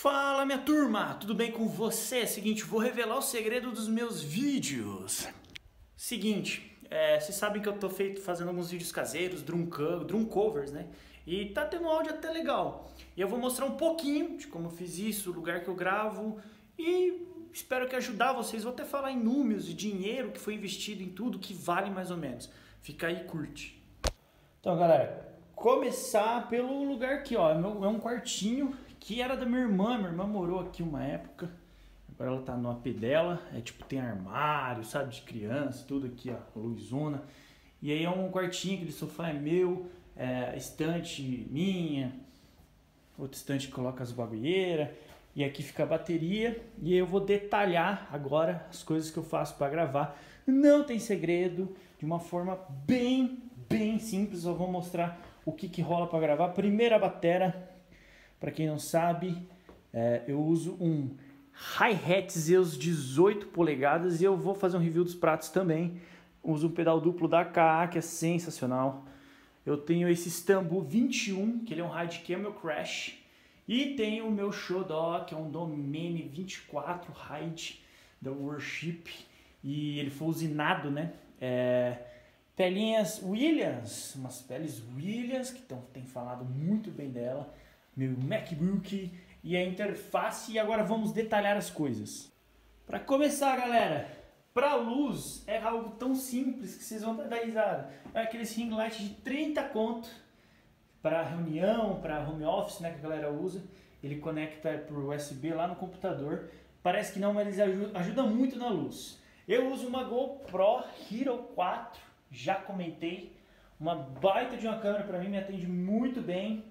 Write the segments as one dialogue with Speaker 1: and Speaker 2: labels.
Speaker 1: Fala minha turma, tudo bem com você? Seguinte, vou revelar o segredo dos meus vídeos. Seguinte, é, vocês sabem que eu tô feito, fazendo alguns vídeos caseiros, drum, drum covers, né? E tá tendo um áudio até legal. E eu vou mostrar um pouquinho de como eu fiz isso, o lugar que eu gravo e espero que ajudar vocês. Vou até falar em números e dinheiro que foi investido em tudo, que vale mais ou menos. Fica aí e curte. Então, galera, começar pelo lugar aqui, ó. É, é um quartinho que era da minha irmã. Minha irmã morou aqui uma época. Agora ela tá no AP dela. É tipo, tem armário, sabe, de criança, tudo aqui, ó, luzona. E aí é um quartinho, aquele sofá é meu, é, estante minha, outro estante coloca as bagulheiras. E aqui fica a bateria. E eu vou detalhar agora as coisas que eu faço para gravar. Não tem segredo, de uma forma bem, bem simples. Eu vou mostrar o que, que rola para gravar. Primeira batera, para quem não sabe, é, eu uso um hi-hat Zeus 18 polegadas e eu vou fazer um review dos pratos também. Uso um pedal duplo da KA que é sensacional. Eu tenho esse Istanbul 21, que ele é um Ride Camel Crash. E tenho o meu Shodó, que é um Domene 24 Ride da Worship. E ele foi usinado, né? É, pelinhas Williams, umas peles Williams, que tão, tem falado muito bem dela meu MacBook e a interface. E agora vamos detalhar as coisas. Para começar, galera, para luz é algo tão simples que vocês vão dar risada. É aquele ring light de 30 conto para reunião, para home office, né, que a galera usa. Ele conecta por USB lá no computador. Parece que não, mas ele ajuda, ajuda muito na luz. Eu uso uma GoPro Hero 4, já comentei. Uma baita de uma câmera para mim, me atende muito bem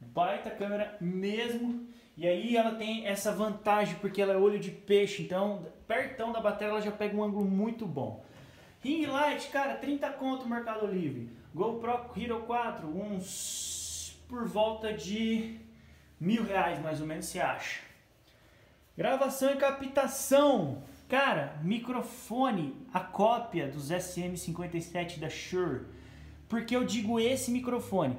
Speaker 1: baita câmera mesmo. E aí ela tem essa vantagem porque ela é olho de peixe, então pertão da bateria ela já pega um ângulo muito bom. Ring light, cara, 30 conto Mercado Livre. GoPro Hero 4, uns por volta de mil reais mais ou menos você acha. Gravação e captação. Cara, microfone, a cópia dos SM57 da Shure. Porque eu digo esse microfone?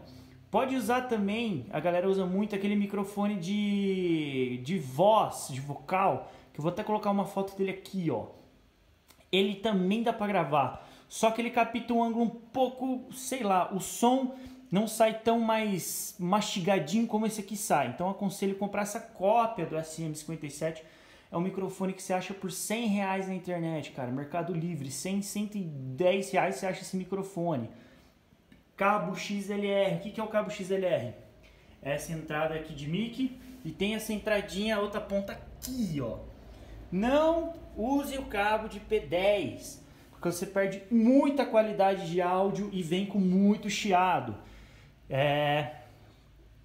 Speaker 1: Pode usar também, a galera usa muito aquele microfone de, de voz, de vocal, que eu vou até colocar uma foto dele aqui, ó. Ele também dá para gravar, só que ele capta um ângulo um pouco, sei lá, o som não sai tão mais mastigadinho como esse aqui sai. Então aconselho comprar essa cópia do SM57. É um microfone que você acha por 100 reais na internet, cara. Mercado Livre, 100, 110 reais você acha esse microfone. Cabo XLR. O que é o cabo XLR? Essa entrada aqui de mic e tem essa entradinha, a outra ponta aqui, ó. Não use o cabo de P10, porque você perde muita qualidade de áudio e vem com muito chiado. É...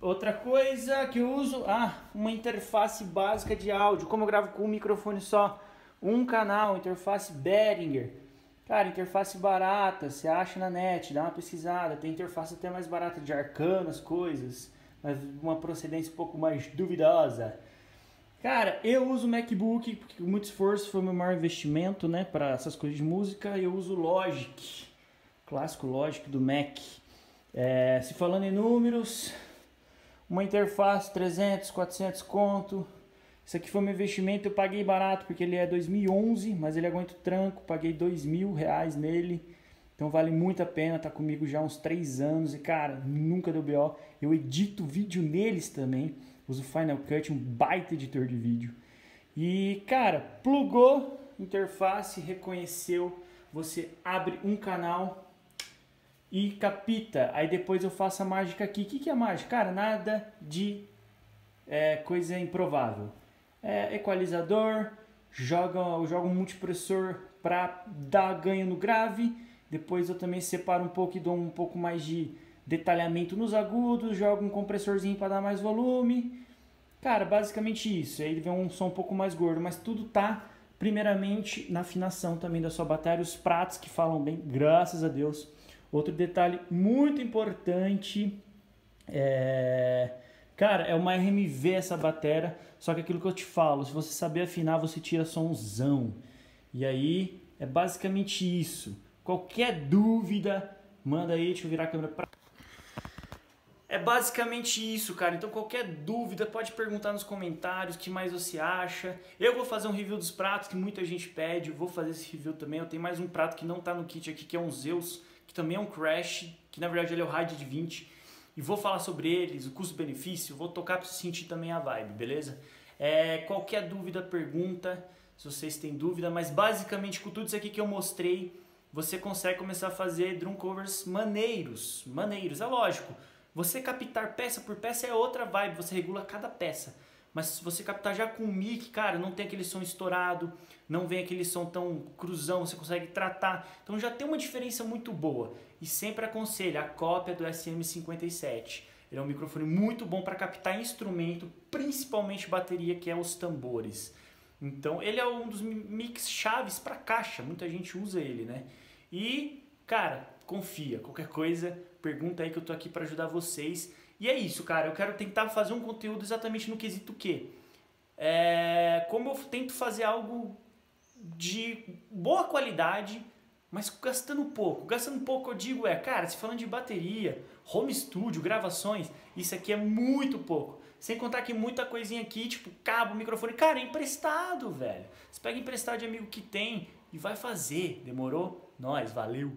Speaker 1: Outra coisa que eu uso, ah, uma interface básica de áudio. Como eu gravo com um microfone só, um canal, interface Behringer. Cara, interface barata, você acha na net, dá uma pesquisada, tem interface até mais barata de arcanas, coisas, mas uma procedência um pouco mais duvidosa. Cara, eu uso MacBook porque com muito esforço foi o meu maior investimento, né, para essas coisas de música. Eu uso Logic, clássico Logic do Mac. É, se falando em números, uma interface 300, 400 conto, isso aqui foi meu investimento, eu paguei barato porque ele é 2011, mas ele aguenta o tranco, paguei dois mil reais nele. Então vale muito a pena, tá comigo já há uns três anos e cara, nunca deu BO. Eu edito vídeo neles também, uso Final Cut, um baita editor de vídeo. E cara, plugou, interface, reconheceu, você abre um canal e capita. Aí depois eu faço a mágica aqui. O que, que é mágica? Cara, nada de é, coisa improvável é, equalizador, joga, joga um multipressor para dar ganho no grave. Depois eu também separo um pouco e dou um pouco mais de detalhamento nos agudos, jogo um compressorzinho para dar mais volume. Cara, basicamente isso. Aí ele vem um som um pouco mais gordo, mas tudo tá primeiramente na afinação também da sua bateria, os pratos que falam bem, graças a Deus. Outro detalhe muito importante é Cara, é uma RMV essa bateria, só que aquilo que eu te falo, se você saber afinar, você tira somzão. E aí é basicamente isso. Qualquer dúvida, manda aí, deixa eu virar a câmera pra. É basicamente isso, cara. Então qualquer dúvida pode perguntar nos comentários o que mais você acha. Eu vou fazer um review dos pratos que muita gente pede. Eu vou fazer esse review também. Eu tenho mais um prato que não tá no kit aqui, que é um Zeus, que também é um Crash, que na verdade ele é o Raid de 20. E vou falar sobre eles, o custo-benefício, vou tocar para sentir também a vibe, beleza? É, qualquer dúvida, pergunta, se vocês têm dúvida, mas basicamente com tudo isso aqui que eu mostrei, você consegue começar a fazer drum covers maneiros, maneiros, é lógico. Você captar peça por peça é outra vibe, você regula cada peça. Mas se você captar já com o mic, cara, não tem aquele som estourado, não vem aquele som tão cruzão, você consegue tratar. Então já tem uma diferença muito boa. E sempre aconselho a cópia do SM57. Ele é um microfone muito bom para captar instrumento, principalmente bateria, que é os tambores. Então ele é um dos mix chaves para caixa, muita gente usa ele, né? E, cara, confia, qualquer coisa, pergunta aí que eu tô aqui para ajudar vocês. E é isso, cara, eu quero tentar fazer um conteúdo exatamente no quesito que é, como eu tento fazer algo de boa qualidade, mas gastando pouco. Gastando pouco eu digo é, cara, se falando de bateria, home studio, gravações, isso aqui é muito pouco. Sem contar que muita coisinha aqui, tipo cabo, microfone, cara, é emprestado, velho. Você pega emprestado de amigo que tem e vai fazer, demorou? Nós, valeu!